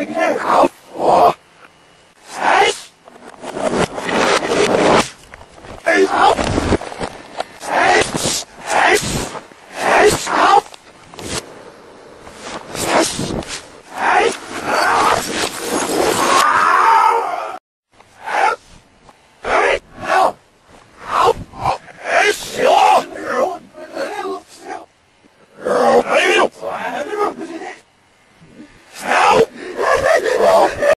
Yeah.